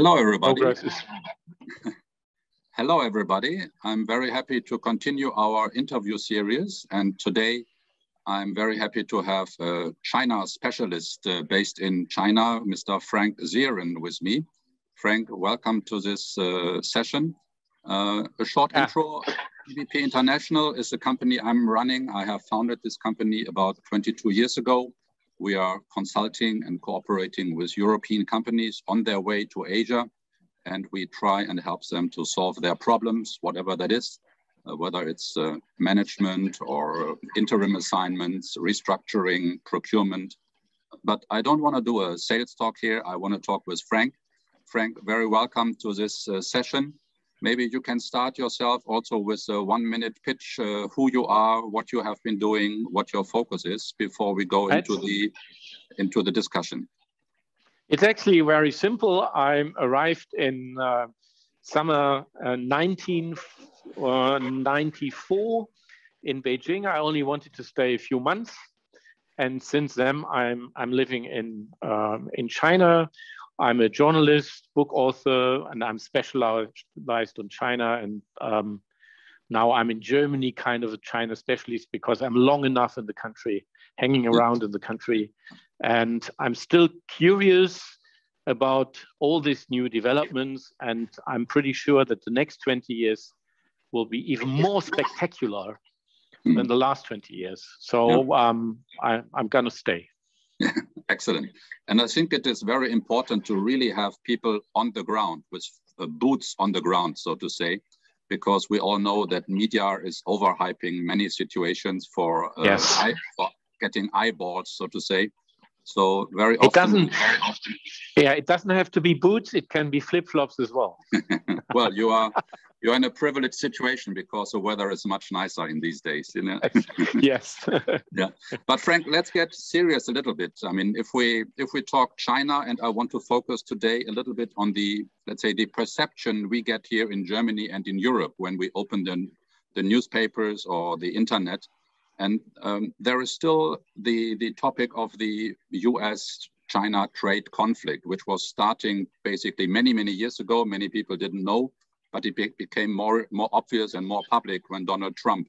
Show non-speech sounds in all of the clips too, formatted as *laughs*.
Hello, everybody. *laughs* Hello, everybody. I'm very happy to continue our interview series. And today I'm very happy to have a China specialist uh, based in China, Mr. Frank Sieren with me. Frank, welcome to this uh, session. Uh, a short ah. intro, GBP International is a company I'm running. I have founded this company about 22 years ago. We are consulting and cooperating with European companies on their way to Asia, and we try and help them to solve their problems, whatever that is, uh, whether it's uh, management or interim assignments, restructuring, procurement. But I don't want to do a sales talk here. I want to talk with Frank. Frank, very welcome to this uh, session. Maybe you can start yourself also with a one minute pitch, uh, who you are, what you have been doing, what your focus is before we go into the, into the discussion. It's actually very simple. I arrived in uh, summer uh, 1994 uh, in Beijing. I only wanted to stay a few months. And since then, I'm, I'm living in, um, in China I'm a journalist, book author, and I'm specialized on China. And um, now I'm in Germany, kind of a China specialist because I'm long enough in the country, hanging around in the country. And I'm still curious about all these new developments. And I'm pretty sure that the next 20 years will be even more spectacular than the last 20 years. So um, I, I'm going to stay. *laughs* Excellent. And I think it is very important to really have people on the ground with uh, boots on the ground, so to say, because we all know that media is overhyping many situations for, uh, yes. eye, for getting eyeballs, so to say. So very often, it doesn't. Very often, yeah, it doesn't have to be boots. It can be flip flops as well. *laughs* well, you are you're in a privileged situation because the weather is much nicer in these days, you know. *laughs* yes. *laughs* yeah, but Frank, let's get serious a little bit. I mean, if we if we talk China, and I want to focus today a little bit on the let's say the perception we get here in Germany and in Europe when we open the the newspapers or the internet, and um, there is still the the topic of the U.S. China trade conflict, which was starting basically many, many years ago. Many people didn't know but it be became more, more obvious and more public when Donald Trump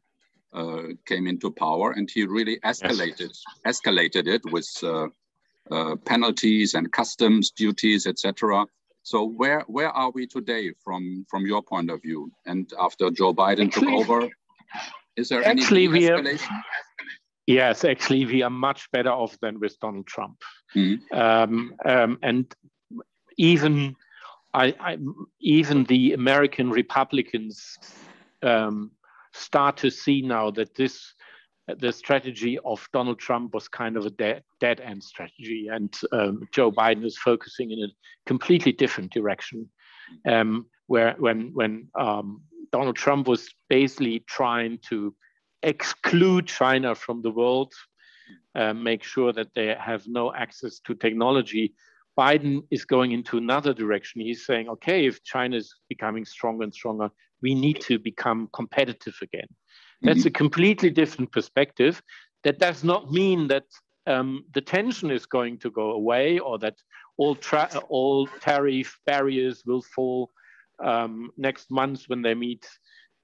uh, came into power, and he really escalated yes. escalated it with uh, uh, penalties and customs duties, etc. So where where are we today from from your point of view? And after Joe Biden actually, took over, is there actually any escalation? Are, yes, actually, we are much better off than with Donald Trump, mm -hmm. um, um, and even I, I, even the American Republicans um, start to see now that this the strategy of Donald Trump was kind of a dead, dead end strategy, and um, Joe Biden is focusing in a completely different direction. Um, where when when um, Donald Trump was basically trying to exclude China from the world, uh, make sure that they have no access to technology, Biden is going into another direction. He's saying, okay, if China is becoming stronger and stronger, we need to become competitive again. That's mm-hmm. a completely different perspective. That does not mean that um, the tension is going to go away or that all, tra- all tariff barriers will fall um, next month when they meet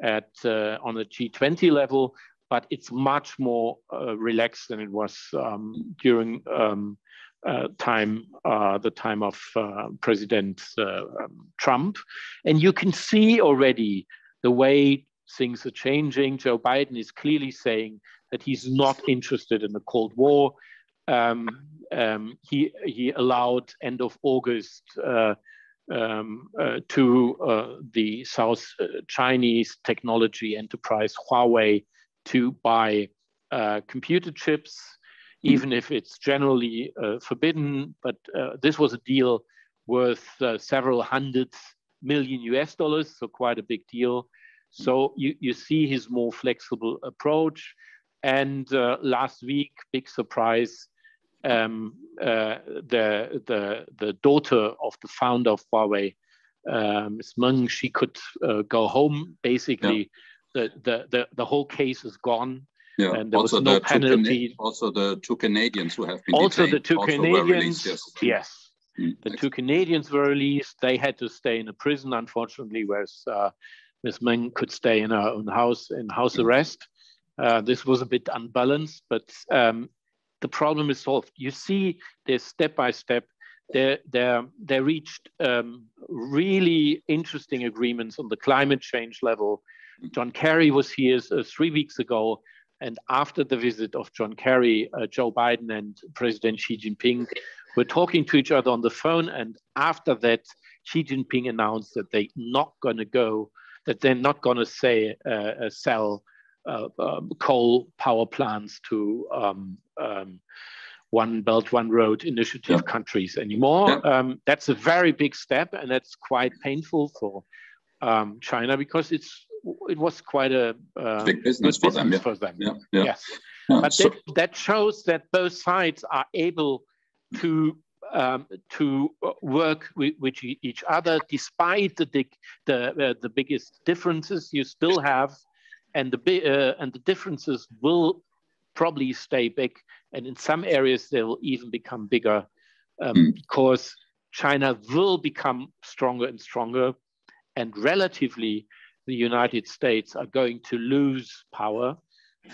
at uh, on a G20 level. But it's much more uh, relaxed than it was um, during um, uh, time, uh, the time of uh, President uh, um, Trump. And you can see already the way things are changing. Joe Biden is clearly saying that he's not interested in a Cold War. Um, um, he, he allowed end of August uh, um, uh, to the South Chinese technology enterprise Huawei to buy computer chips even if it's generally uh, forbidden. But uh, this was a deal worth uh, several hundred million US dollars, so quite a big deal. So you, you see his more flexible approach. And uh, last week, big surprise, um, uh, the, the, the daughter of the founder of Huawei, Ms. Meng, she could uh, go home. Basically, yeah. the, the, the, the whole case is gone. Yeah. And there also was no penalty. also the two Canadians who have been also detained, the two Canadians. Yes. yes. Mm, the two Canadians were released. They had to stay in a prison, unfortunately, whereas uh, Ms. Meng could stay in her own house in house mm. arrest. Uh, this was a bit unbalanced, but um, the problem is solved. You see, there's step by step. They they they reached um, really interesting agreements on the climate change level. Mm. John Kerry was here uh, three weeks ago, and after the visit of John Kerry, uh, Joe Biden and President Xi Jinping were talking to each other on the phone. And after that, Xi Jinping announced that they're not going to go, that they're not going to say uh, uh, sell uh, um, coal power plants to um, um, one belt, one road initiative yeah. countries anymore. Yeah. Um, that's a very big step, and that's quite painful for um, China because it's it was quite a uh, big business, for, business them, for them. Yeah. Yes, but so, that, that shows that both sides are able to um, to work with, with, each other, despite the the uh, the biggest differences you still have, and the uh, and the differences will probably stay big, and in some areas they will even become bigger, um, mm. because China will become stronger and stronger, and relatively the United States are going to lose power,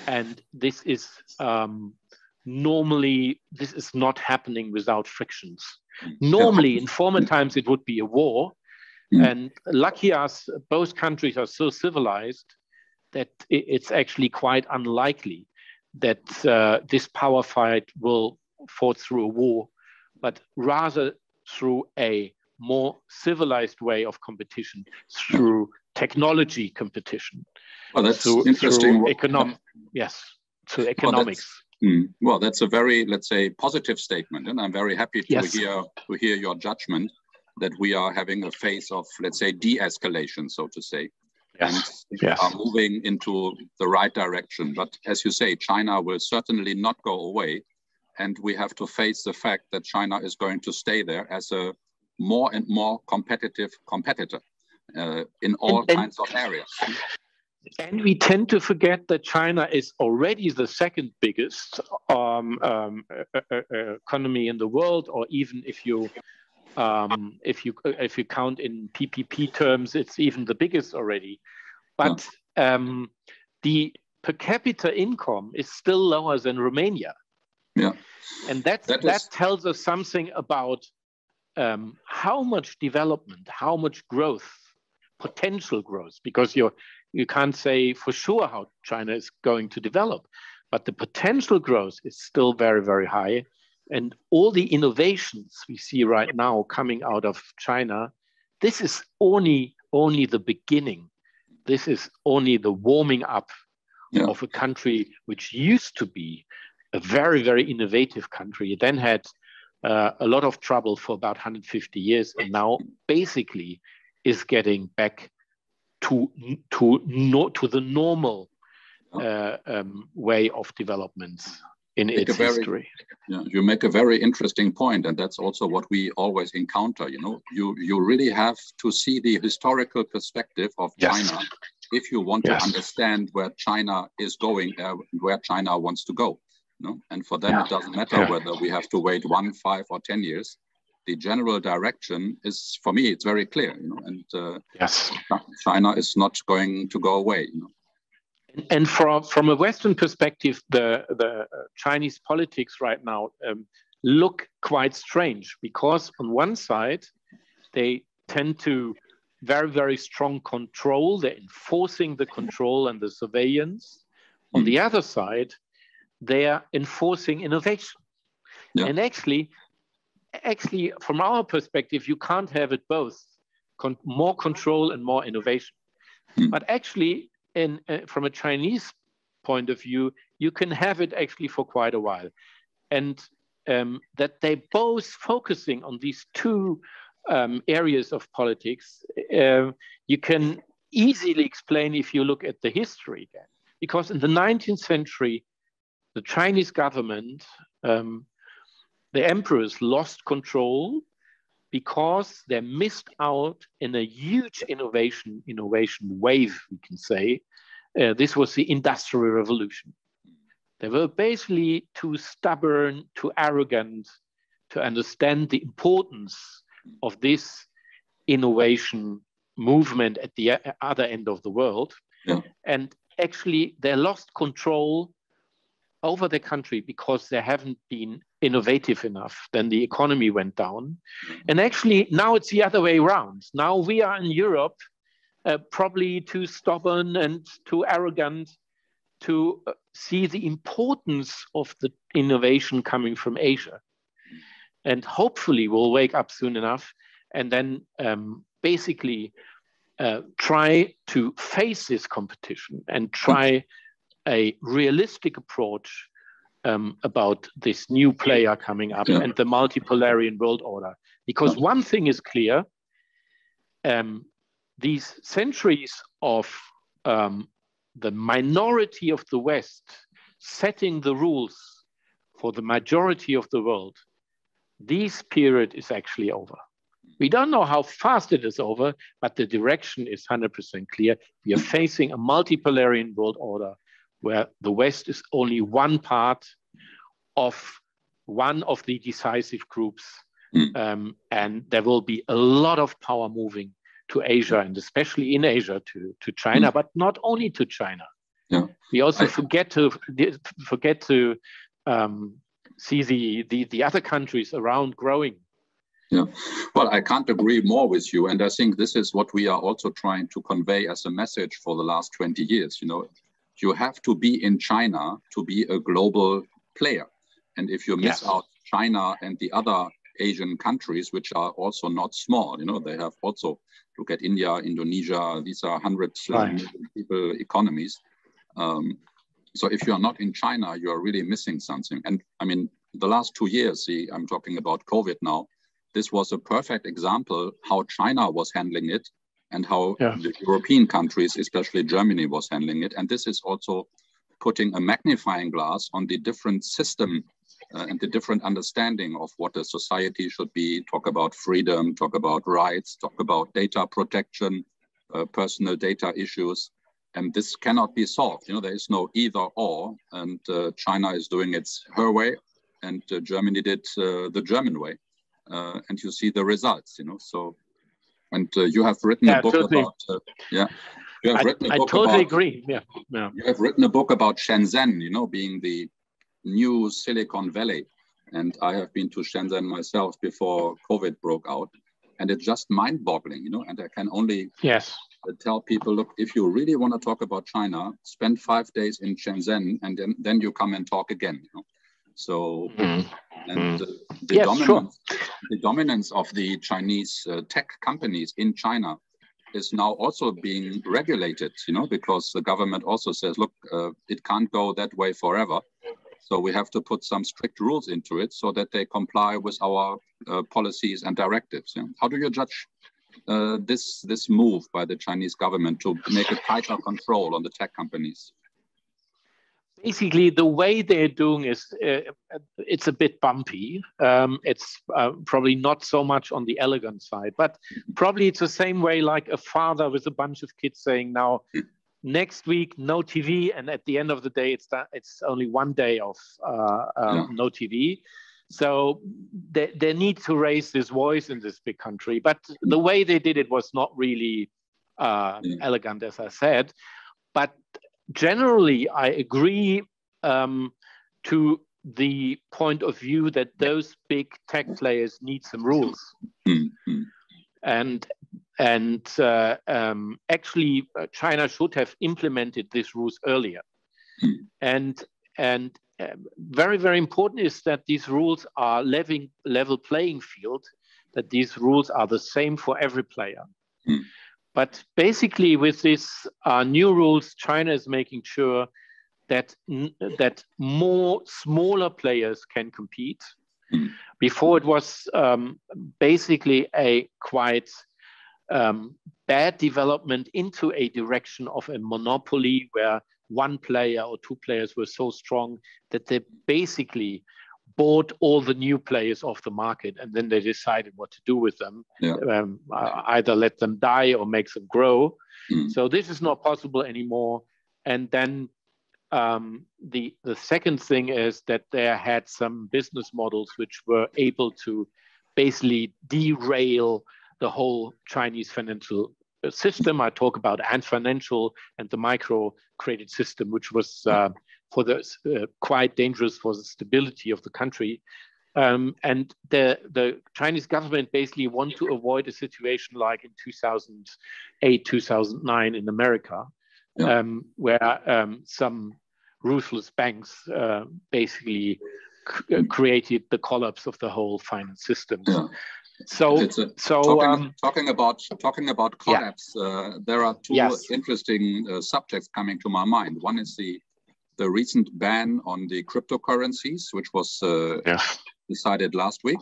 and this is. Um, normally this is not happening without frictions. Normally, in former times, it would be a war. Mm. And lucky us, both countries are so civilized that it's actually quite unlikely that uh, this power fight will fall through a war, but rather through a more civilized way of competition, through technology competition. Well, that's through, interesting. Through economic, yes, through economics. Well, Mm. Well, that's a very, let's say, positive statement, and I'm very happy to yes. hear to hear your judgment that we are having a phase of, let's say, de-escalation, so to say, yes. and yes. are moving into the right direction. But as you say, China will certainly not go away, and we have to face the fact that China is going to stay there as a more and more competitive competitor uh, in all and, kinds of areas. And we tend to forget that China is already the second biggest um, um, uh, uh, economy in the world, or even if you um, if you if you count in PPP terms, it's even the biggest already. But um, the per capita income is still lower than Romania. Yeah, and that that, that tells us something about um, how much development, how much growth, potential growth, because you're you can't say for sure how China is going to develop, but the potential growth is still very, very high. And all the innovations we see right now coming out of China, this is only only the beginning. This is only the warming up yeah. of a country which used to be a very, very innovative country. It then had uh, a lot of trouble for about 150 years, and now basically is getting back to to no, to the normal uh, um, way of developments in its very, history. Yeah, you make a very interesting point, and that's also what we always encounter. You know, you you really have to see the historical perspective of yes. China if you want yes. to understand where China is going, uh, where China wants to go. You know? And for them, yeah. it doesn't matter yeah. whether we have to wait one, five, or ten years the general direction is, for me, it's very clear, you know, and uh, yes, China is not going to go away, you know. And from from a Western perspective, the the Chinese politics right now um, look quite strange because on one side, they tend to very very strong control. They're enforcing the control and the surveillance. On mm. the other side, they are enforcing innovation. Yeah. And actually, actually, from our perspective, you can't have it both Con more control and more innovation. Mm. But actually, in, uh, from a Chinese point of view, you can have it actually for quite a while. And um, that they both focusing on these two um, areas of politics, uh, you can easily explain if you look at the history again. Because in the 19th century, the Chinese government um, the emperors lost control because they missed out in a huge innovation innovation wave we can say uh, this was the industrial revolution they were basically too stubborn too arrogant to understand the importance of this innovation movement at the other end of the world. Yeah. And actually, they lost control over the country because they haven't been innovative enough. Then the economy went down. And actually, now it's the other way around. Now we are in Europe, uh, probably too stubborn and too arrogant to uh, see the importance of the innovation coming from Asia. And hopefully, we'll wake up soon enough and then um, basically uh, try to face this competition and try a realistic approach um, about this new player coming up yeah. and the multipolarian world order. Because one thing is clear um, these centuries of um, the minority of the West setting the rules for the majority of the world, this period is actually over. We don't know how fast it is over, but the direction is 100% clear. We are facing a multipolarian world order where the West is only one part of one of the decisive groups. Mm. Um, and there will be a lot of power moving to Asia and especially in Asia to, to China, mm. but not only to China. Yeah. We also I, forget to forget to um, see the, the, the other countries around growing yeah, well, I can't agree more with you. And I think this is what we are also trying to convey as a message for the last 20 years. You know, you have to be in China to be a global player. And if you miss yes. out China and the other Asian countries, which are also not small, you know, they have also, look at India, Indonesia, these are hundreds right. people economies. Um, so if you are not in China, you are really missing something. And I mean, the last two years, see, I'm talking about COVID now, this was a perfect example how China was handling it and how yeah. the European countries, especially Germany, was handling it. And this is also putting a magnifying glass on the different system uh, and the different understanding of what a society should be. Talk about freedom, talk about rights, talk about data protection, uh, personal data issues. And this cannot be solved. You know, there is no either or. And uh, China is doing it her way, and uh, Germany did uh, the German way uh, and you see the results. You know, so and uh, you have written yeah, a book totally. about uh, yeah. You have I, written a book I totally about, agree. Yeah, yeah. You have written a book about Shenzhen, you know, being the new Silicon Valley. And I have been to Shenzhen myself before COVID broke out. And it's just mind boggling, you know, and I can only yes tell people, look, if you really want to talk about China, spend five days in Shenzhen and then, then you come and talk again, you know. So, mm. and uh, the, yes, dominance, sure. the dominance of the Chinese uh, tech companies in China is now also being regulated, you know, because the government also says, look, uh, it can't go that way forever. So we have to put some strict rules into it so that they comply with our uh, policies and directives. Yeah? How do you judge uh, this this move by the Chinese government to make a tighter control on the tech companies? Basically the way they're doing is uh, it's a bit bumpy um, it's uh, probably not so much on the elegant side but probably it's the same way like a father with a bunch of kids saying now next week no tv and at the end of the day it's that it's only one day of uh, um, yeah. no tv so they, they need to raise this voice in this big country but the way they did it was not really uh, yeah. elegant as i said but generally, I agree um, to the point of view that those big tech players need some rules. Mm-hmm. And and uh, um, actually, uh, China should have implemented these rules earlier. Mm-hmm. And and uh, very very important is that these rules are level level playing field. That these rules are the same for every player. Mm-hmm. But basically, with these uh, new rules, China is making sure that that more smaller players can compete. Before it was um, basically a quite um, bad development into a direction of a monopoly where one player or two players were so strong that they basically bought all the new players off the market and then they decided what to do with them yeah. um, either let them die or make them grow mm. so this is not possible anymore and then um, the the second thing is that they had some business models which were able to basically derail the whole Chinese financial system. I talk about Ant Financial and the micro credit system, which was uh, for the uh, quite dangerous for the stability of the country. Um, and the, the Chinese government basically want to avoid a situation like in 2008, 2009 in America, yeah. um, where um, some ruthless banks uh, basically uh, created the collapse of the whole finance system. Yeah. So, a, so talking, um, talking, about talking about collapse, yeah. uh, there are two yes. interesting uh, subjects coming to my mind. One is the the recent ban on the cryptocurrencies, which was uh, yeah. decided last week.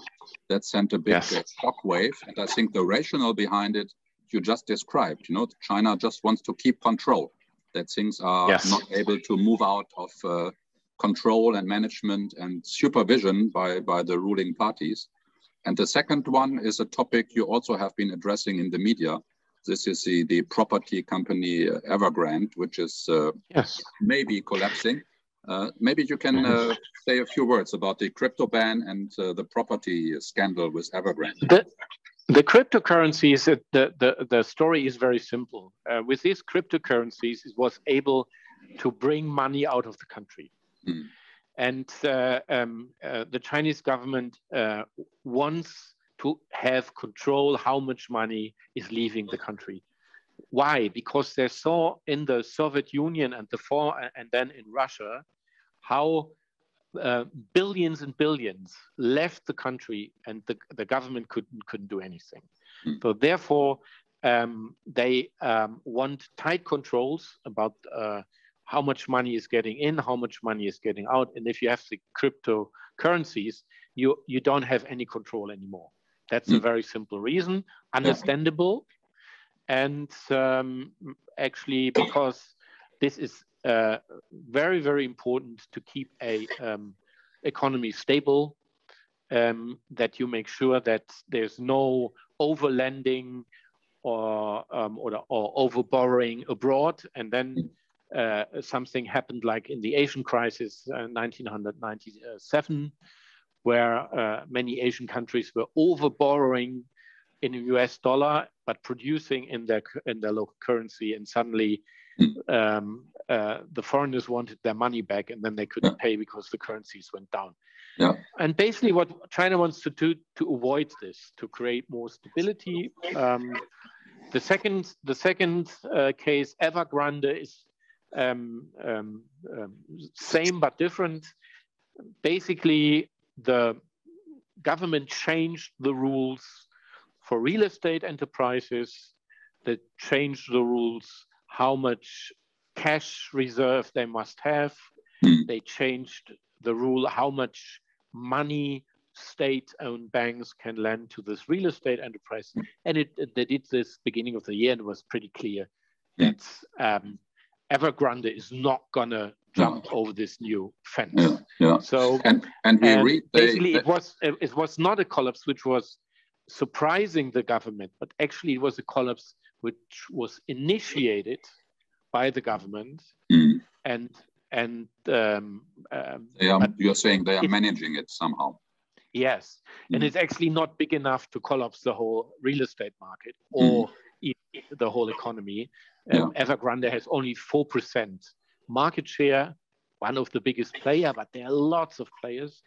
That sent a big yes. Uh, shockwave, and I think the rationale behind it you just described. You know, China just wants to keep control. That things are yes. not able to move out of uh, control and management and supervision by by the ruling parties. And the second one is a topic you also have been addressing in the media. This is the, the property company uh, Evergrande, which is uh, yes. maybe collapsing. Uh, maybe you can uh, say a few words about the crypto ban and uh, the property scandal with Evergrande. The, the cryptocurrencies, the, the, the story is very simple. Uh, with these cryptocurrencies, it was able to bring money out of the country. Mm. And uh, um, uh, the Chinese government uh, wants to have control how much money is leaving the country. Why? Because they saw in the Soviet Union and the and then in Russia how uh, billions and billions left the country and the, the government couldn't couldn't do anything. Mm. So therefore, um, they um, want tight controls about uh, how much money is getting in, how much money is getting out. And if you have the cryptocurrencies, you, you don't have any control anymore. That's mm. a hmm. very simple reason, understandable. And um, actually, because this is uh, very, very important to keep a um, economy stable, um, that you make sure that there's no overlending or, um, or, or over borrowing abroad. And then uh, something happened like in the Asian crisis, uh, 1997, where uh, many Asian countries were over borrowing in the US dollar, but producing in their, in their local currency. And suddenly um, uh, the foreigners wanted their money back and then they couldn't yeah. pay because the currencies went down. Yeah. And basically what China wants to do to avoid this, to create more stability. Um, the second, the second uh, case, Evergrande, is um, um, um, same but different. Basically, the government changed the rules for real estate enterprises that changed the rules how much cash reserve they must have. Hmm. They changed the rule how much money state-owned banks can lend to this real estate enterprise. And it, they did this beginning of the year and it was pretty clear that um, Evergrande is not gonna jump no. over this new fence. Yeah, yeah. So and and we and read basically it was it was not a collapse which was surprising the government, but actually it was a collapse which was initiated by the government mm. and and um, um, are, you're saying they are it, managing it somehow. Yes, mm. and it's actually not big enough to collapse the whole real estate market or mm. The whole economy. Um, yeah. Evergrande has only 4% market share, one of the biggest player, but there are lots of players.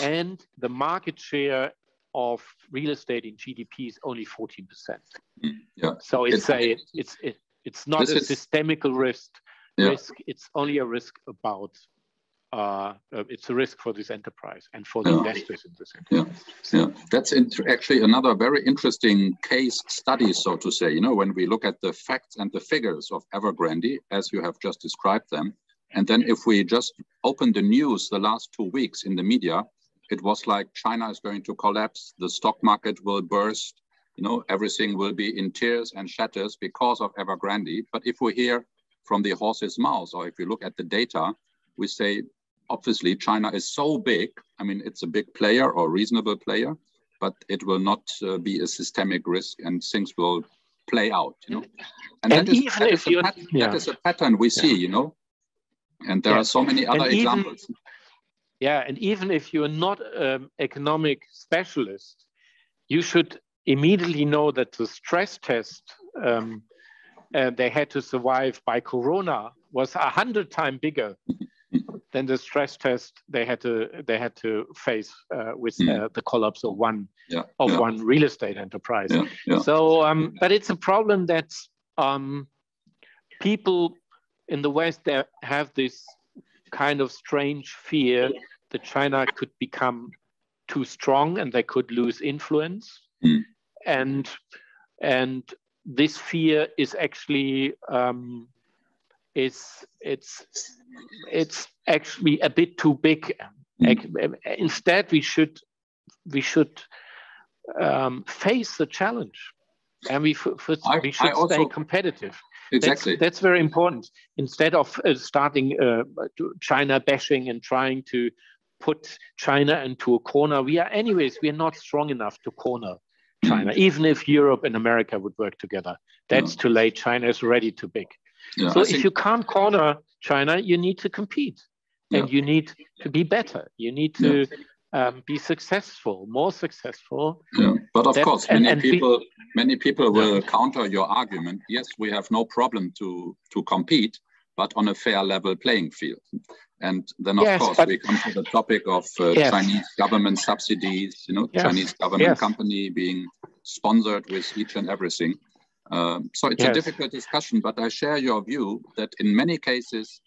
And the market share of real estate in GDP is only 14%. Mm, yeah. So it's, it's a it's it, it's not a systemical risk. Yeah. Risk. It's only a risk about uh, uh, it's a risk for this enterprise and for the yeah. investors in this enterprise. Yeah, yeah. that's actually another very interesting case study, so to say. You know, when we look at the facts and the figures of Evergrande, as you have just described them, and then if we just open the news the last two weeks in the media, it was like China is going to collapse, the stock market will burst, you know, everything will be in tears and shatters because of Evergrande. But if we hear from the horse's mouth, or if you look at the data, we say obviously China is so big. I mean, it's a big player or reasonable player, but it will not uh, be a systemic risk and things will play out, you know. And, and that, is, that, is pattern, yeah. that is a pattern we yeah. see, you know. And there are so many other and examples. Even, yeah, and even if you're not an economic specialist, you should immediately know that the stress test um, uh, they had to survive by Corona was a hundred times bigger than the stress test they had to they had to face uh, with mm. uh, the collapse of one yeah, of yeah. one real estate enterprise. Yeah, so, um, but it's a problem that um, people in the West they have this kind of strange fear that China could become too strong and they could lose influence, mm. and and this fear is actually um, is it's it's actually a bit too big. Mm. Instead, we should we should um, face the challenge, and we, I, we should also, stay competitive. Exactly. That's, that's, very important. Instead of uh, starting uh, China bashing and trying to put China into a corner, we are anyways we are not strong enough to corner China. Mm. Even if Europe and America would work together, that's yeah. too late. China is ready to big. Yeah, so I if think... you can't corner China, you need to compete, yeah. and you need to be better. You need to um, be successful, more successful. Yeah, but of that, course, many and, and people be... many people will counter your argument. Yes, we have no problem to to compete, but on a fair level playing field. And then, of yes, course, but... we come to the topic of uh, yes. Chinese government subsidies. You know, yes. Chinese government company being sponsored with each and everything. Um, so it's a difficult discussion, but I share your view that in many cases,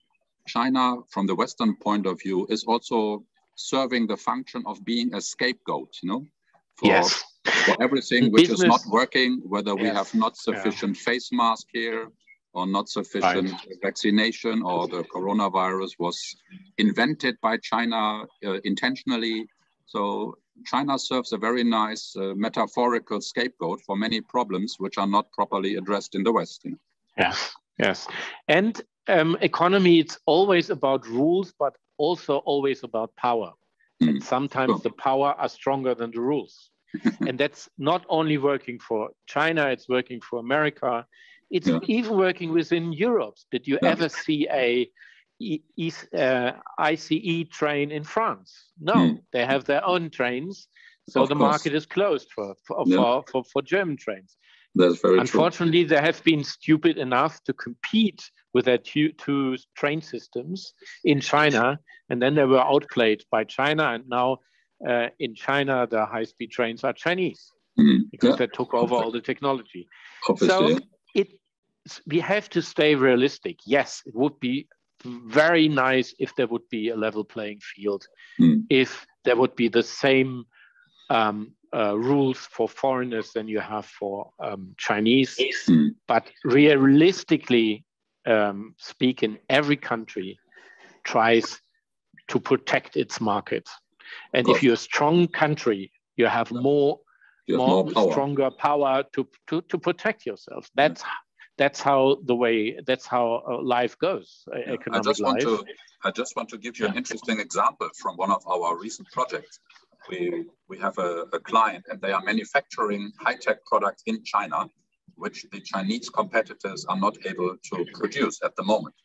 China, from the Western point of view, is also serving the function of being a scapegoat, you know, for, yes. for everything which Business. is not working, whether we have not sufficient yeah. face mask here or not sufficient right. vaccination or the coronavirus was invented by China uh, intentionally. So China serves a very nice uh, metaphorical scapegoat for many problems which are not properly addressed in the West. You know? Yes, yes. And um, economy, it's always about rules, but also always about power. Mm. And sometimes sure. the power are stronger than the rules. *laughs* and that's not only working for China, it's working for America. It's yeah. even working within Europe. Did you yeah. ever see a ICE train in France? No, mm. they have their own trains. So of the course. market is closed for, for, yeah. for, for, for German trains. That's very Unfortunately, true. they have been stupid enough to compete with their two, two train systems in China, and then they were outplayed by China. And now uh, in China, the high-speed trains are Chinese mm, because yeah. they took over all the technology. Obviously. So it we have to stay realistic. Yes, it would be very nice if there would be a level playing field, mm. if there would be the same um, uh, rules for foreigners than you have for um, Chinese. Mm. But realistically um, speaking, every country tries to protect its market. And if you're a strong country, you have more, more, more power. stronger power to, to, to protect yourself. That's that's how the way that's how uh, life goes yeah, economic I just life. want to i just want to give you yeah. an interesting example from one of our recent projects we, we have a, a client and they are manufacturing high-tech products in China, which the Chinese competitors are not able to produce at the moment.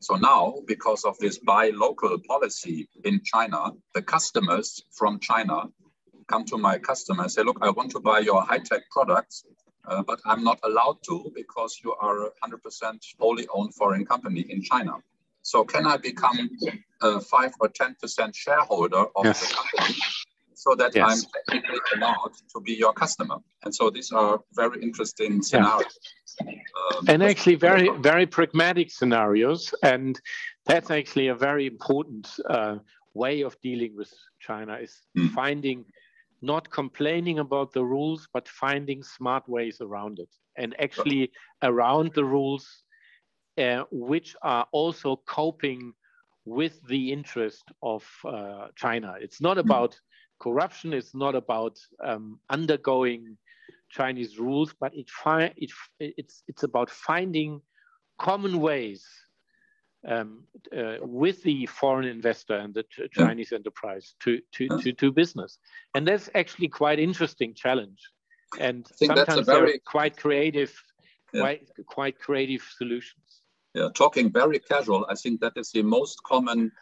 So now, because of this buy local policy in China, the customers from China come to my customer and say, look, I want to buy your high-tech products, uh, but I'm not allowed to because you are a 100% wholly owned foreign company in China. So can I become a 5 or 10% shareholder of yes. the company so that yes. I'm technically allowed to be your customer. And so these are very interesting scenarios. Yeah. Um, and actually very, very pragmatic scenarios. And that's actually a very important uh, way of dealing with China is mm. finding, not complaining about the rules, but finding smart ways around it. And actually around the rules, uh, which are also coping with the interest of uh, China. It's not about corruption. It's not about um, undergoing Chinese rules, but it fi- it, it's, it's about finding common ways um, uh, with the foreign investor and the Chinese enterprise to, to, to do business. And that's actually quite interesting challenge. And sometimes very... they're quite creative, yeah. quite, quite creative solutions. Yeah, talking very casual, I think that is the most common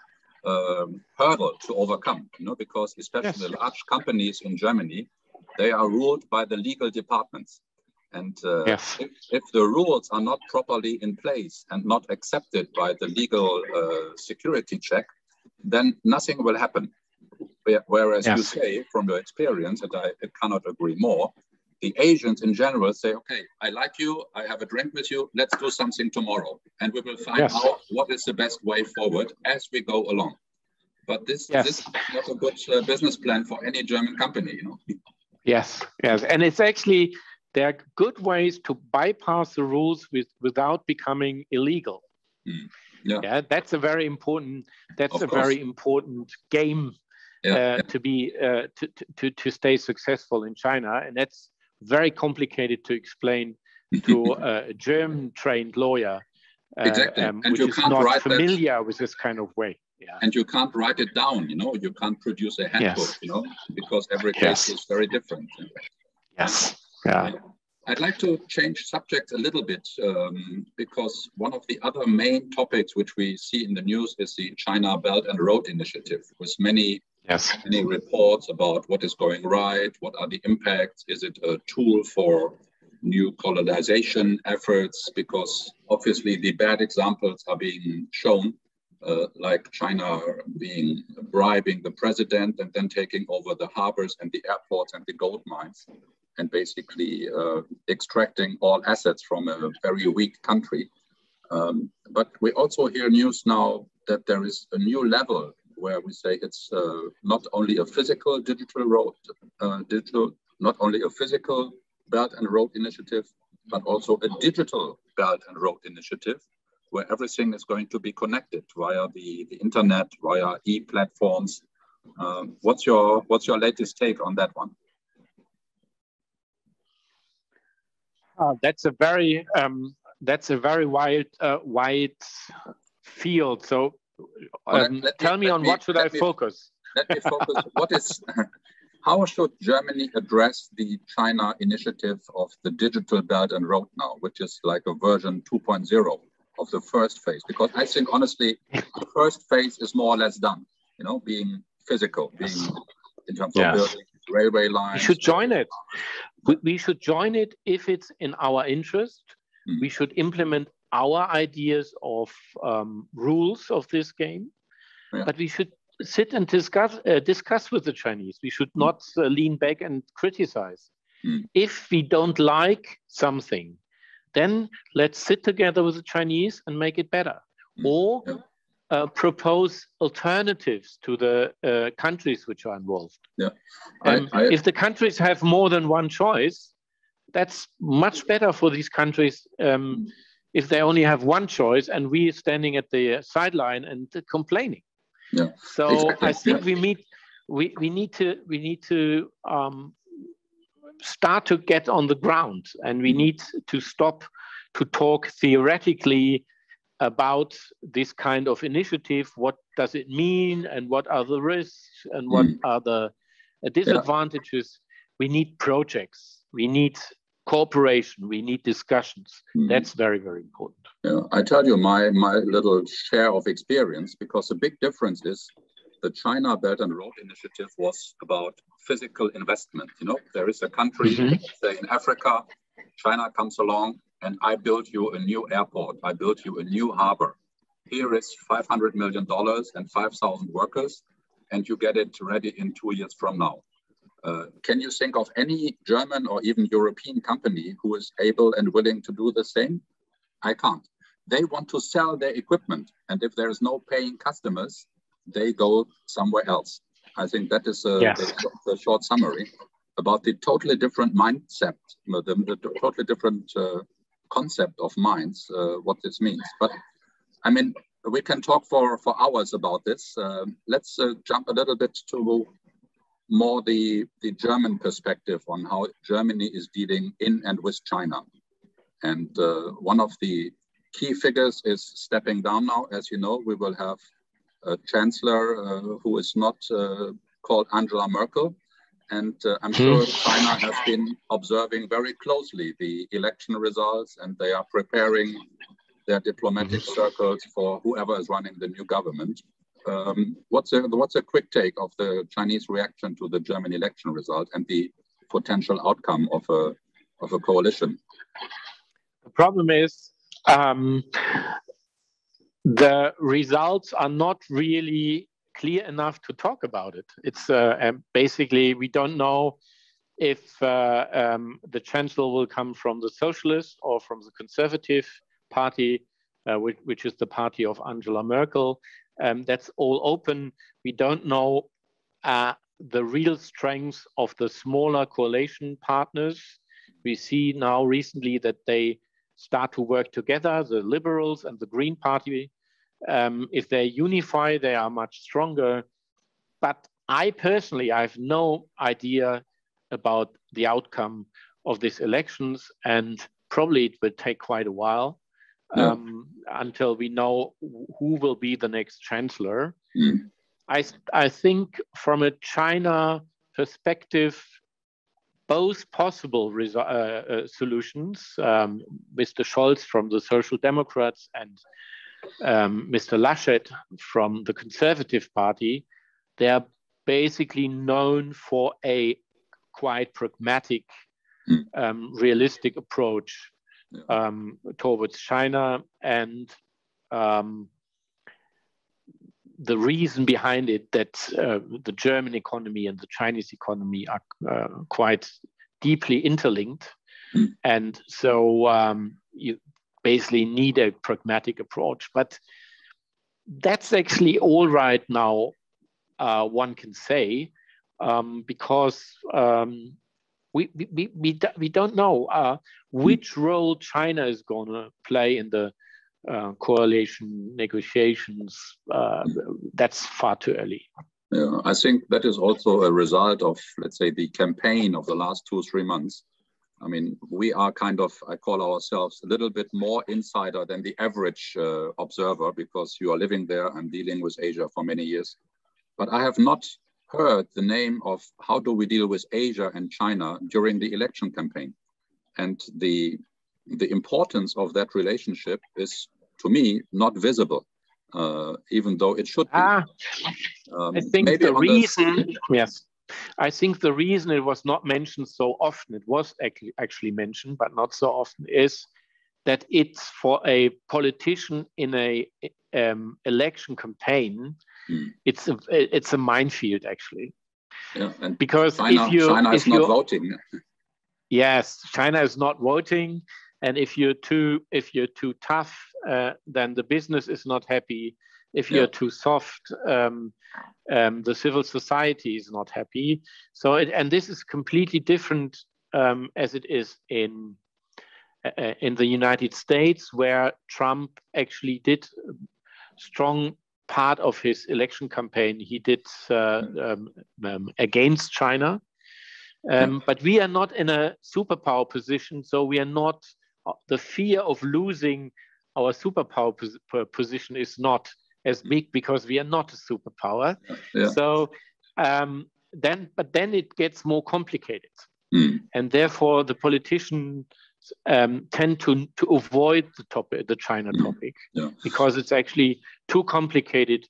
um, hurdle to overcome, you know, because especially yes. the large companies in Germany, they are ruled by the legal departments. And uh, yes. if, if, the rules are not properly in place and not accepted by the legal uh, security check, then nothing will happen. Whereas yes. you say, from your experience, and I, cannot agree more, the agents in general say, okay, I like you, I have a drink with you, let's do something tomorrow. And we will find yes. out what is the best way forward as we go along. But this, yes. this is not a good uh, business plan for any German company, you know. Yes, yes. And it's actually, there are good ways to bypass the rules with, without becoming illegal. Mm. Yeah. yeah, that's a very important, that's of a course. very important game yeah, uh, yeah. to be uh, to, to to stay successful in China, and that's very complicated to explain *laughs* to a German trained lawyer, uh, exactly. um, which is not familiar that. with this kind of way. Yeah. And you can't write it down, you know, you can't produce a handbook, yes. you know, because every case yes. is very different. Yes. Yeah. I'd like to change subject a little bit um, because one of the other main topics which we see in the news is the China Belt and Road Initiative, with many Yes. Any reports about what is going right? What are the impacts? Is it a tool for new colonization efforts? Because obviously the bad examples are being shown, uh, like China being bribing the president and then taking over the harbors and the airports and the gold mines and basically uh, extracting all assets from a very weak country. Um, but we also hear news now that there is a new level where we say it's uh, not only a physical digital road, uh, digital, not only a physical Belt and Road Initiative, but also a digital Belt and Road Initiative, where everything is going to be connected via the, the internet, via e-platforms. Um, what's your what's your latest take on that one? Uh, that's a very um, that's a very wide uh, wide field. So um, let, tell me, me on me, what should I me, focus? Let me focus. what is *laughs* how should Germany address the China initiative of the digital belt and road now, which is like a version 2.0 of the first phase? Because I think honestly, the first phase is more or less done. You know, being physical, being in terms of building railway lines. We should join it. We, we should join it if it's in our interest. Mm. We should implement our ideas of um, rules of this game, yeah. but we should sit and discuss uh, discuss with the Chinese. We should not uh, lean back and criticize. Mm. If we don't like something, then let's sit together with the Chinese and make it better, mm. or yeah. Uh, propose alternatives to the uh, countries which are involved. Yeah. Um, I, I... If the countries have more than one choice, that's much better for these countries. Um, if they only have one choice and we are standing at the sideline and complaining. Yeah. So exactly. I think yeah. we meet we, we need to we need to um, start to get on the ground and we mm-hmm. need to stop to talk theoretically about this kind of initiative what does it mean and what are the risks and what mm. are the disadvantages yeah. we need projects we need cooperation we need discussions mm. that's very very important yeah i tell you my my little share of experience because the big difference is the china belt and road initiative was about physical investment you know there is a country mm-hmm. say in africa china comes along and i built you a new airport i built you a new harbor here is 500 million dollars and 5000 workers and you get it ready in two years from now uh, can you think of any German or even European company who is able and willing to do the same? I can't. They want to sell their equipment. And if there's no paying customers, they go somewhere else. I think that is a, yes. a, a short summary about the totally different mindset, the, the, the totally different uh, concept of minds, uh, what this means. But I mean, we can talk for, for hours about this. Uh, let's uh, jump a little bit to more the, the German perspective on how Germany is dealing in and with China. And uh, one of the key figures is stepping down now. As you know, we will have a chancellor uh, who is not uh, called Angela Merkel. And uh, I'm sure hmm. China has been observing very closely the election results and they are preparing their diplomatic mm-hmm. circles for whoever is running the new government. Um, what's a what's a quick take of the Chinese reaction to the German election result and the potential outcome of a of a coalition? The problem is um, the results are not really clear enough to talk about it. It's uh, basically we don't know if uh, um, the chancellor will come from the socialist or from the conservative party, uh, which, which, is the party of Angela Merkel. Um, that's all open. We don't know uh, the real strength of the smaller coalition partners. We see now recently that they start to work together, the Liberals and the Green Party. Um, if they unify, they are much stronger. But I personally, I have no idea about the outcome of these elections, and probably it will take quite a while yeah. um, until we know who will be the next chancellor. Mm. I, I think from a China perspective, both possible uh, uh, solutions, um, Mr. Scholz from the Social Democrats and um, Mr. Laschet from the Conservative Party, they are basically known for a quite pragmatic, mm. um, realistic approach um, towards China. And um, the reason behind it that uh, the German economy and the Chinese economy are uh, quite deeply interlinked. Mm. And so um, you basically need a pragmatic approach. But that's actually all right now, uh, one can say um, because um, we, we, we, we don't know uh, which role China is going to play in the uh, coalition negotiations. Uh, that's far too early. Yeah, I think that is also a result of, let's say, the campaign of the last two, or three months. I mean, we are kind of, I call ourselves a little bit more insider than the average uh, observer because you are living there and dealing with Asia for many years. But I have not heard the name of how do we deal with Asia and China during the election campaign. And the, the importance of that relationship is, to me, not visible, uh, even though it should be. Ah, um, I think the reason, the... yes, I think the reason it was not mentioned so often, it was actually mentioned, but not so often, is that it's for a politician in a um, election campaign Mm. It's a it's a minefield actually. Yeah, and because China, if you China is not voting. Yes, China is not voting, and if you're too if you're too tough, uh, then the business is not happy. If you're yeah. too soft, um, um, the civil society is not happy. So, it, and this is completely different um, as it is in uh, uh in the United States, where Trump actually did strong part of his election campaign he did uh, um, um, against China. Um, but we are not in a superpower position, so we are not. Uh, the fear of losing our superpower pos position is not as big because we are not a superpower. Yeah. So um, then, but then it gets more complicated, mm. and therefore the politician um, tend to to avoid the topic, the China mm. topic, yeah. because it's actually too complicated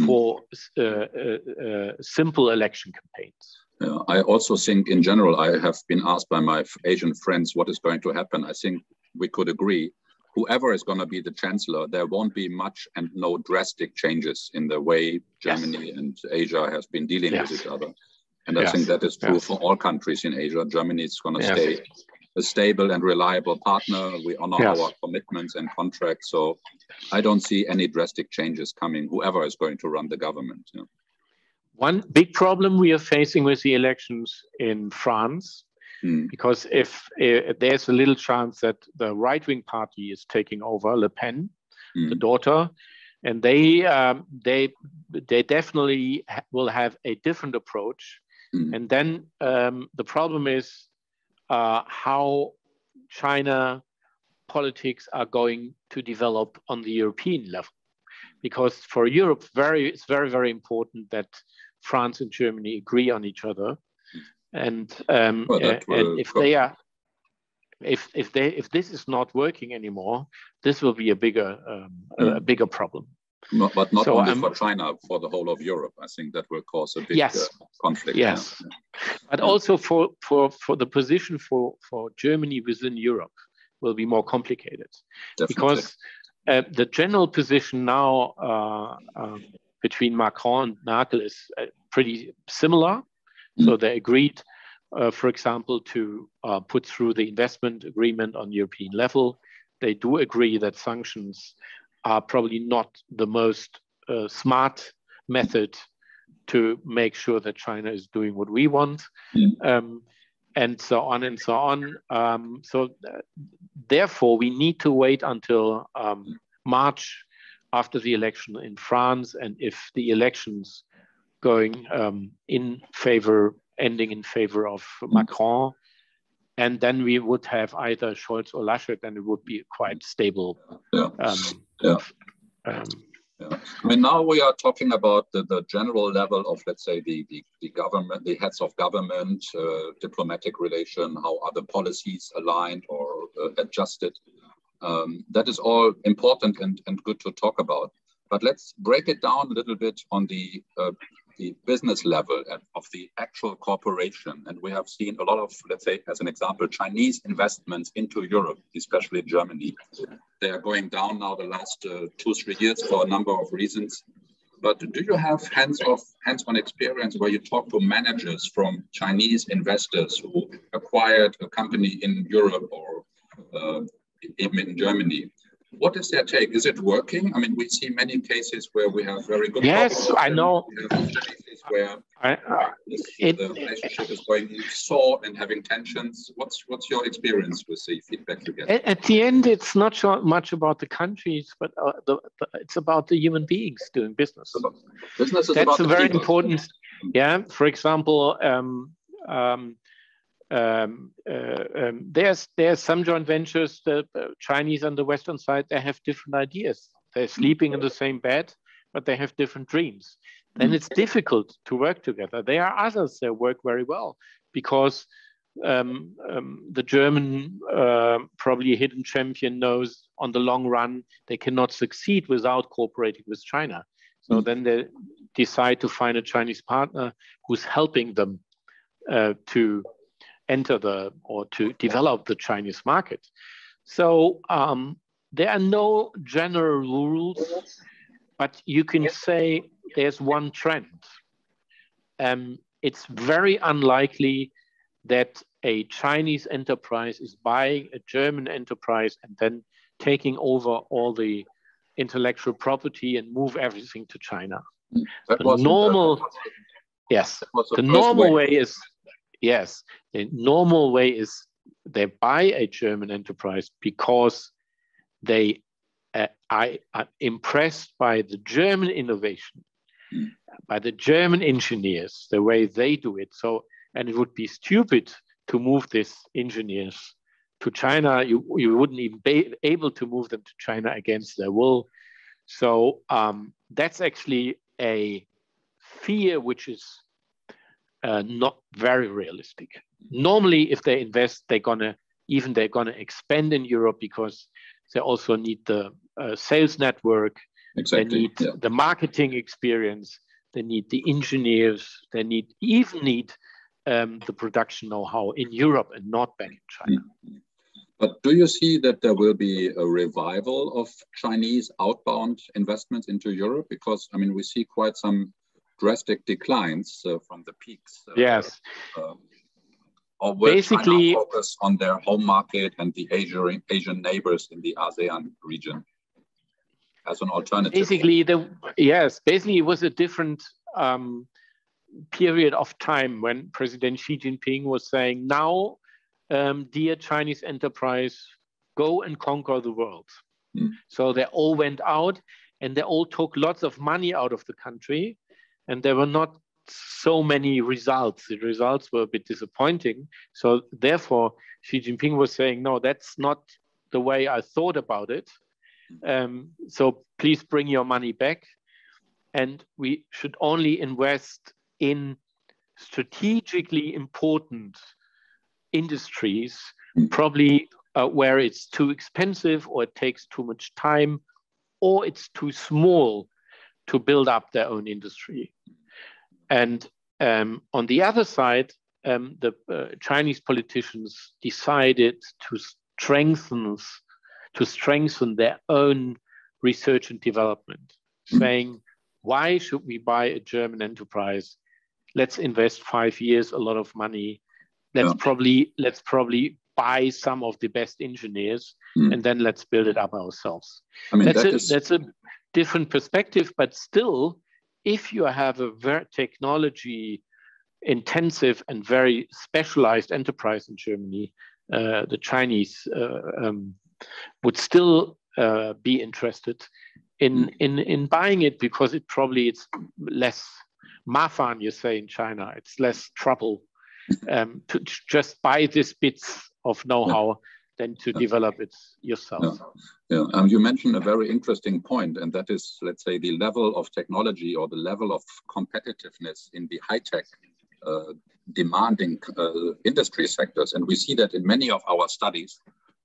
mm. for uh, uh, uh, simple election campaigns. Yeah, I also think, in general, I have been asked by my Asian friends what is going to happen. I think we could agree. Whoever is going to be the chancellor, there won't be much and no drastic changes in the way Germany yes. and Asia has been dealing yes. with each other. And I yes. think that is true for all countries in Asia. Germany is going to stay a stable and reliable partner. We honor our commitments and contracts. So I don't see any drastic changes coming, whoever is going to run the government. Yeah. One big problem we are facing with the elections in France, hmm. because if, if, there's a little chance that the right wing party is taking over, Le Pen, hmm. the daughter, and they um, they they definitely will have a different approach. Hmm. And then um, the problem is uh, how China politics are going to develop on the European level. Because for Europe, very it's very very important that France and Germany agree on each other, and um, well, and if they are if if they if this is not working anymore, this will be a bigger um, a, a bigger problem. Not, but not so, only um, for China, for the whole of Europe. I think that will cause a big yes, uh, conflict. Yes, yeah. but also for, for, for the position for, for Germany within Europe will be more complicated. Definitely. Because uh, the general position now uh, uh, between Macron and Merkel is uh, pretty similar. Mm. So they agreed, uh, for example, to put through the investment agreement on European level. They do agree that sanctions are probably not the most uh, smart method to make sure that China is doing what we want, mm. um, and so on and so on. Um, so, uh, therefore, we need to wait until um, March after the election in France, and if the elections going um, in favor, ending in favor of mm. Macron, and then we would have either Scholz or Laschet, and it would be quite stable. Yeah. Um, yeah. Um, yeah. I mean, now we are talking about the, the general level of, let's say, the, the, the government, the heads of government, uh, diplomatic relation, how are the policies aligned or uh, adjusted. Um, that is all important and, and good to talk about. But let's break it down a little bit on the uh, the business level of the actual corporation. And we have seen a lot of, let's say, as an example, Chinese investments into Europe, especially Germany. They are going down now the last uh, two, three years for a number of reasons. But do you have hands-off, hands-on experience where you talk to managers from Chinese investors who acquired a company in Europe or uh, even in Germany? What is their take? Is it working? I mean, we see many cases where we have very good. Yes, I know. Where I, uh, it, the relationship is going sore and having tensions. What's what's your experience with the feedback you get? At, the end, it's not so much about the countries, but uh, the, the, it's about the human beings doing business. Business is That's a very people. important. Yeah. For example. Um, um, um, uh, um, there's there's some joint ventures. The uh, Chinese on the western side they have different ideas. They're sleeping in the same bed, but they have different dreams. Then it's difficult to work together. There are others that work very well because um, um, the German, uh, probably hidden champion, knows on the long run they cannot succeed without cooperating with China. So then they decide to find a Chinese partner who's helping them uh, to enter the or to develop the Chinese market. So um, there are no general rules, but you can say there's one trend. Um, it's very unlikely that a Chinese enterprise is buying a German enterprise and then taking over all the intellectual property and move everything to China. That the normal, the, yes, the normal way. way is Yes, the normal way is they buy a German enterprise because they uh, are impressed by the German innovation, mm. by the German engineers, the way they do it. So, and it would be stupid to move these engineers to China. You, you wouldn't even be able to move them to China against their will. So um, that's actually a fear which is uh, not very realistic. Normally, if they invest, they're gonna even they're gonna expand in Europe because they also need the uh, sales network. Exactly. They need yeah. the marketing experience. They need the engineers. They need even need um, the production know-how in Europe and not back in China. Mm-hmm. But do you see that there will be a revival of Chinese outbound investments into Europe? Because I mean, we see quite some drastic declines uh, from the peaks. Uh, yes. Um, or will Basically, China focus on their home market and the Asian, Asian neighbors in the ASEAN region as an alternative? Basically, the yes, basically it was a different um, period of time when President Xi Jinping was saying, "Now, um, dear Chinese enterprise, go and conquer the world." Mm. So they all went out and they all took lots of money out of the country and there were not so many results. The results were a bit disappointing. So therefore, Xi Jinping was saying, no, that's not the way I thought about it. Um, so please bring your money back. And we should only invest in strategically important industries probably uh, where it's too expensive or it takes too much time or it's too small to build up their own industry. And um, on the other side, um, the uh, Chinese politicians decided to strengthen to strengthen their own research and development, mm. saying, "Why should we buy a German enterprise? Let's invest five years, a lot of money. Let's yeah. probably let's probably buy some of the best engineers, mm. and then let's build it up ourselves." I mean, that's that a, is... that's a different perspective, but still, if you have a very technology intensive and very specialized enterprise in Germany, uh, the Chinese uh, um, would still uh, be interested in, in, in buying it because it probably it's less mafan, you say in China, it's less trouble um, to just buy these bits of know-how than to develop it yourself. Yeah, yeah. Um, you mentioned a very interesting point, and that is, let's say, the level of technology or the level of competitiveness in the high-tech uh, demanding uh, industry sectors. And we see that in many of our studies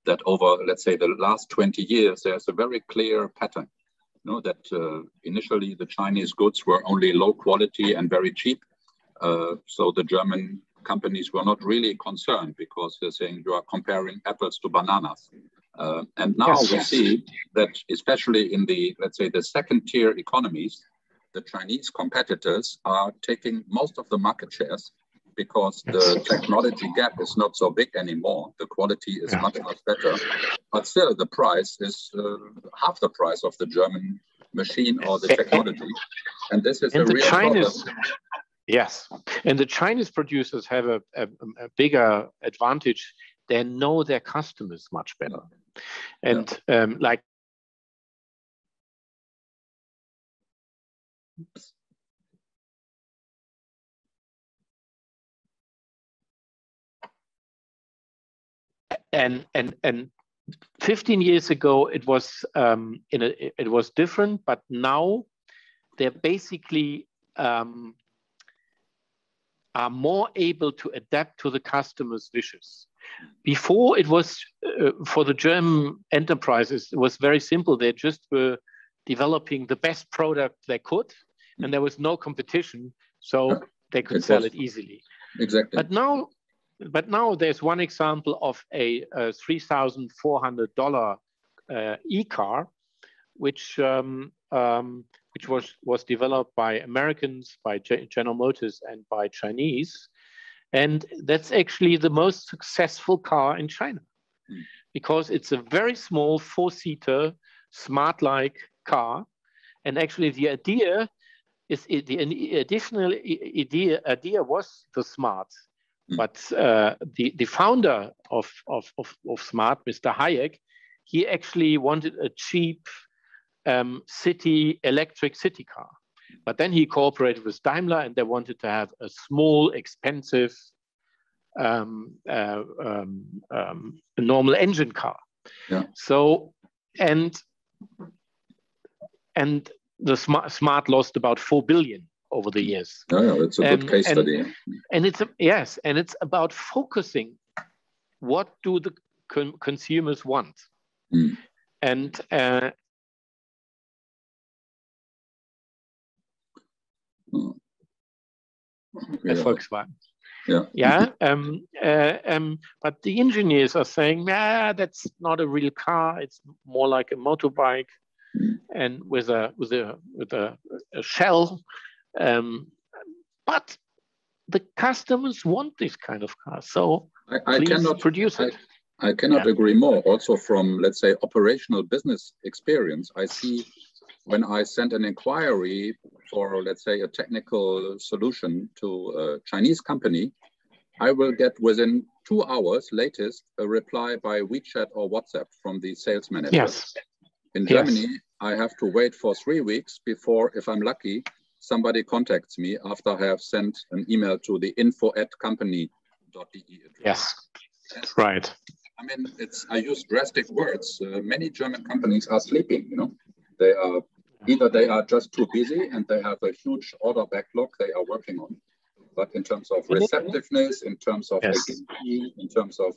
that over, let's say, the last 20 years, there's a very clear pattern. You know, that uh, initially the Chinese goods were only low quality and very cheap. Uh, so the German companies were not really concerned because they're saying you are comparing apples to bananas. Uh, and now yes, we yes. see that especially in the, let's say, the second tier economies, the Chinese competitors are taking most of the market shares because the technology gap is not so big anymore. The quality is yeah. much, much better. But still, the price is uh, half the price of the German machine or the technology. And this is and a real Chinese, problem. Yes. And the Chinese producers have a, a, a, bigger advantage. They know their customers much better. And yeah. um, like and and and 15 years ago it was um, in a, it was different but now they're basically um, are more able to adapt to the customer's wishes before it was uh, for the german enterprises it was very simple they just were developing the best product they could, and there was no competition, so they could it sell was. it easily. Exactly. But now, but now there's one example of a, a three thousand four hundred dollar uh, e-car, which um, um, which was was developed by Americans, by G General Motors, and by Chinese, and that's actually the most successful car in China, mm. because it's a very small four-seater, smart-like car. And actually the idea is the additional idea, idea was the smart. Mm. But uh, the, the founder of, of, of, of Smart, Mr. Hayek, he actually wanted a cheap um, city electric city car. But then he cooperated with Daimler and they wanted to have a small, expensive, um, uh, um, um normal engine car. Yeah. So, and and the smart, smart lost about 4 billion over the years. Oh, yeah, it's a good and, case study. And, and it's a, yes, and it's about focusing. What do the con consumers want? Mm. And uh, yeah. Volkswagen. Yeah. Yeah. Um, uh, um, but the engineers are saying, nah, that's not a real car. It's more like a motorbike and with a with a with a, a shell. Um, but the customers want this kind of car, so I, I cannot produce it. I, I cannot yeah. agree more. Also, from let's say operational business experience, I see when I send an inquiry for let's say a technical solution to a Chinese company, I will get within two hours latest a reply by WeChat or WhatsApp from the sales manager. Yes. In Germany, yes. I have to wait for three weeks before, if I'm lucky, somebody contacts me after I have sent an email to the info at company.de address. Yes, right. I mean, it's I use drastic words. Uh, many German companies are sleeping. You know, they are either they are just too busy and they have a huge order backlog they are working on. But in terms of receptiveness, in terms of yes. in terms of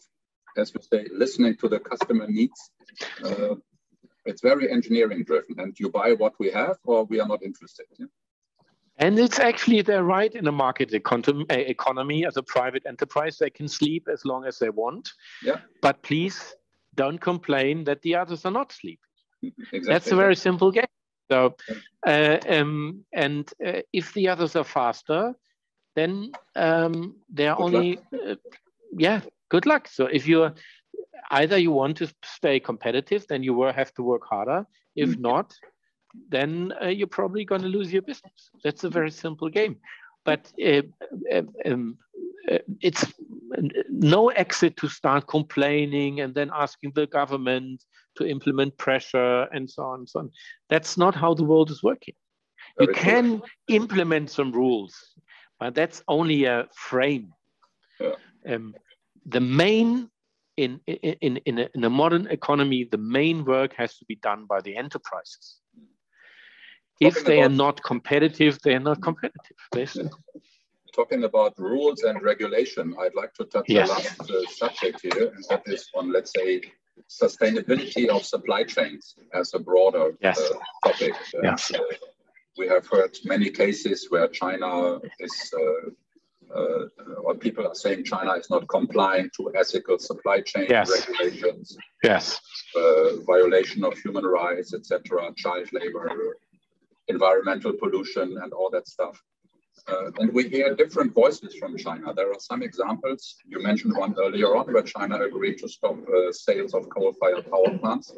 as we say, listening to the customer needs. Uh, it's very engineering driven, and you buy what we have, or we are not interested. Yeah? And it's actually they're right in a market economy as a private enterprise. They can sleep as long as they want. Yeah. But please don't complain that the others are not sleeping. Exactly. That's a very simple game. So, uh, um, and uh, if the others are faster, then um, they're good only, uh, yeah, good luck. So if you're either you want to stay competitive, then you will have to work harder. If mm. not, then uh, you're probably going to lose your business. That's a very simple game. But uh, um, it's no exit to start complaining and then asking the government to implement pressure and so on and so on. That's not how the world is working. Very you can implement some rules, but that's only a frame. Yeah. Um, the main in, in, in, a, in a modern economy, the main work has to be done by the enterprises. If they are not competitive, they are not competitive. Basically. Talking about rules and regulation, I'd like to touch yes. the last uh, subject here, and that is on, let's say, sustainability of supply chains as a broader yes. uh, topic. Yes. Uh, we have heard many cases where China is uh, uh, or people are saying China is not complying to ethical supply chain yes. regulations, yes, uh, violation of human rights, etc., child labor, environmental pollution, and all that stuff. Uh, and we hear different voices from China. There are some examples. You mentioned one earlier on where China agreed to stop uh, sales of coal-fired power plants,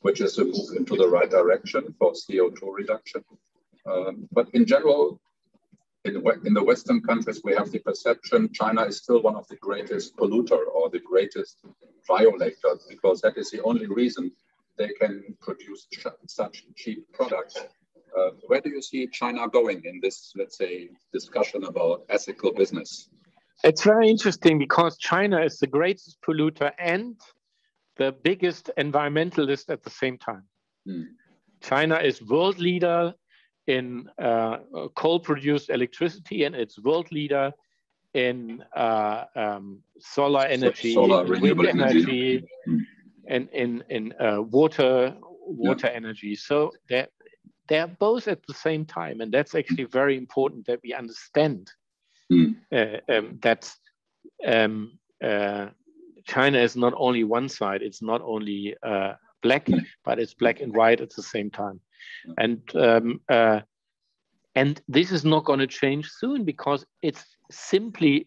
which is a move into the right direction for CO2 reduction. Um, but in general, in, in the Western countries, we have the perception China is still one of the greatest polluter or the greatest violator because that is the only reason they can produce such cheap products. Uh, where do you see China going in this, let's say, discussion about ethical business? It's very interesting because China is the greatest polluter and the biggest environmentalist at the same time. Hmm. China is world leader in uh, coal-produced electricity, and it's world leader in uh, um, solar energy, solar, wind energy, and in in uh, water water yeah. energy. So they're they're both at the same time, and that's actually very important that we understand mm. um, that um, uh, China is not only one side; it's not only uh, black, but it's black and white at the same time. And um, uh, and this is not going to change soon because it's simply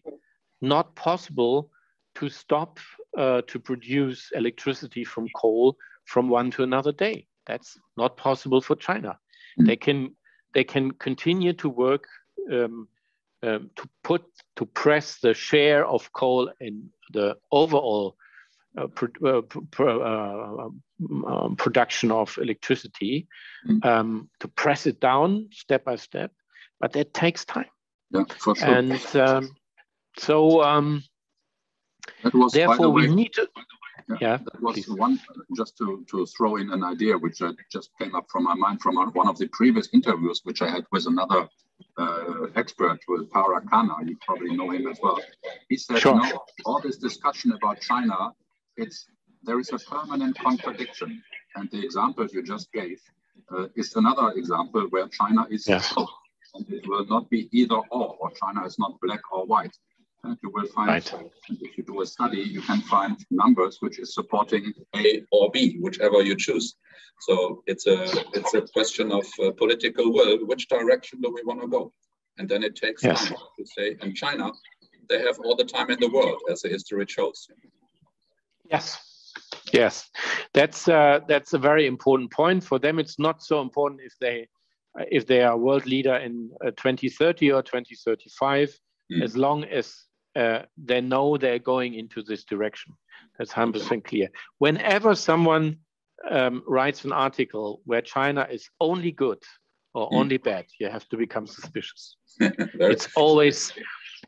not possible to stop uh, to produce electricity from coal from one to another day. That's not possible for China. Mm. They can they can continue to work um, um, to put to press the share of coal in the overall uh, pro, uh, pro, uh, um, production of electricity mm. um, to press it down step by step, but that takes time. Yeah, for sure. And um, so, um, was, therefore, the way, we need to. Yeah, that was please. one just to, to throw in an idea which uh, just came up from my mind from one of the previous interviews which I had with another uh, expert with Parag Khanna. You probably know him as well. He said, sure. know, all this discussion about China it's there is a permanent contradiction. And the example you just gave uh, is another example where China is yes. *laughs* and it will not be either or, or China is not black or white. You will find, right. if you do a study, you can find numbers which is supporting A or B, whichever you choose. So it's a it's a question of uh, political will. Which direction do we want to go? And then it takes yes. time to say. And China, they have all the time in the world, as the history shows. Yes. Yes, that's uh, that's a very important point for them. It's not so important if they if they are world leader in uh, 2030 or 2035, mm. as long as uh, they know they're going into this direction. That's 100% clear. Whenever someone um, writes an article where China is only good or mm. only bad, you have to become suspicious. *laughs* it's always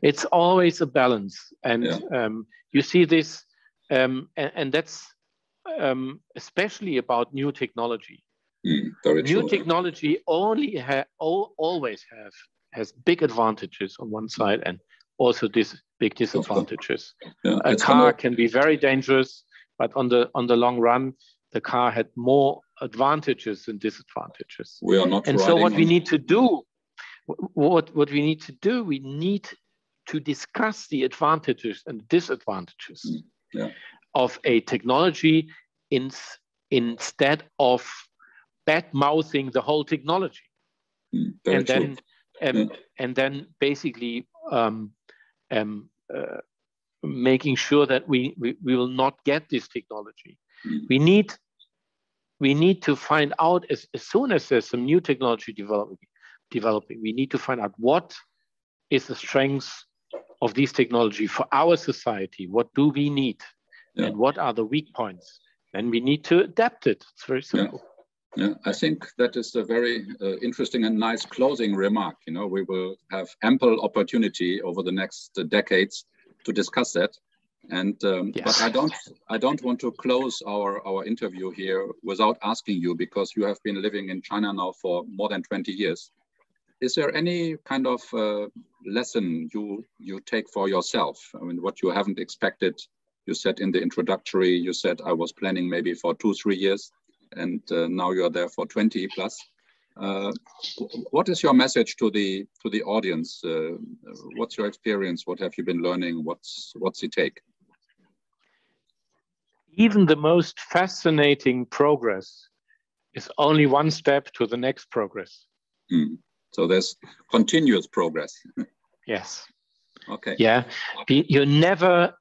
it's always a balance, and yeah. um, you see this um, and, and, that's um, especially about new technology. Mm, new true. technology only ha- always have has big advantages on one side and also this big disadvantages. Yeah, a car can be very dangerous, but on the on the long run, the car had more advantages than disadvantages. We are not. And so what we need to do, what what we need to do, we need to discuss the advantages and disadvantages mm, yeah. of a technology in, instead of bad mouthing the whole technology. Mm, and then um, yeah. and then basically um, um, uh, making sure that we, we, we will not get this technology. We need we need to find out as, as soon as there's some new technology developing, developing, we need to find out what is the strengths of this technology for our society. What do we need? Yeah. And what are the weak points? And we need to adapt it. It's very simple. Yeah. Yeah, I think that is a very uh, interesting and nice closing remark. You know, we will have ample opportunity over the next uh, decades to discuss that. And um, yes. but I don't I don't want to close our our interview here without asking you because you have been living in China now for more than 20 years. Is there any kind of uh, lesson you you take for yourself? I mean, what you haven't expected. You said in the introductory, you said I was planning maybe for two three years and uh, now you are there for 20 plus. Uh, what is your message to the to the audience? Uh, what's your experience? What have you been learning? What's what's the take? Even the most fascinating progress is only one step to the next progress. Mm. So there's continuous progress. *laughs* yes. Okay. Yeah. You never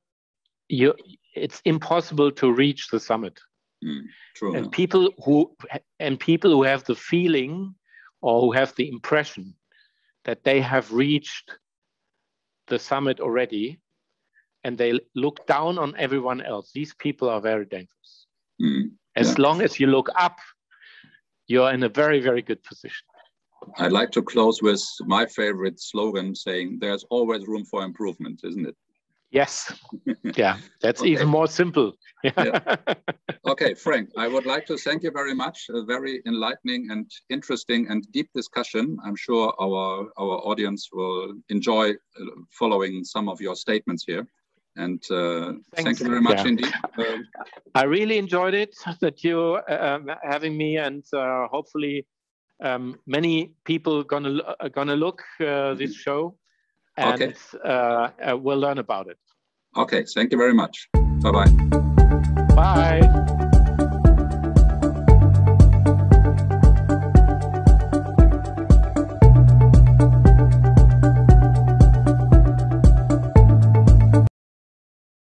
you it's impossible to reach the summit. Mm, true. And people who and people who have the feeling or who have the impression that they have reached the summit already and they look down on everyone else. These people are very dangerous. Mm, as yeah. long as you look up, you're in a very, very good position. I'd like to close with my favorite slogan saying, There's always room for improvement, isn't it? Yes. *laughs* Yeah, that's okay. even more simple. yeah. *laughs* Okay, Frank, I would like to thank you very much. A very enlightening and interesting and deep discussion. I'm sure our, our audience will enjoy uh, following some of your statements here. And uh, thank you very much yeah. indeed. Uh, *laughs* I really enjoyed it that you uh, having me, and uh, hopefully um, many people gonna uh, gonna look uh, this mm-hmm. show and okay. uh, uh, we'll learn about it. Okay, thank you very much. Bye-bye. Bye.